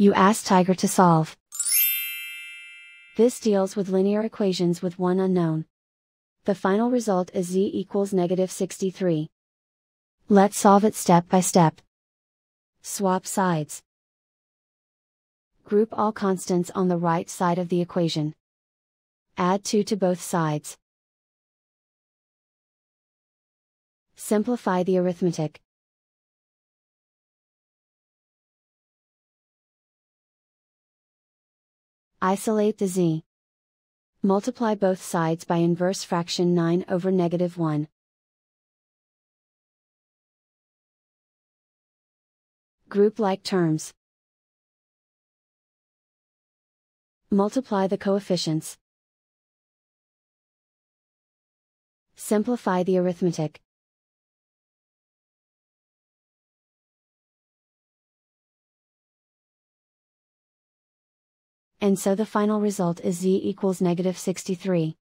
You ask Tiger to solve. This deals with linear equations with one unknown. The final result is z equals negative 63. Let's solve it step by step. Swap sides. Group all constants on the right side of the equation. Add 2 to both sides. Simplify the arithmetic. Isolate the z. Multiply both sides by inverse fraction 9 over negative 1. Group like terms. Multiply the coefficients. Simplify the arithmetic. And so the final result is z equals negative 63.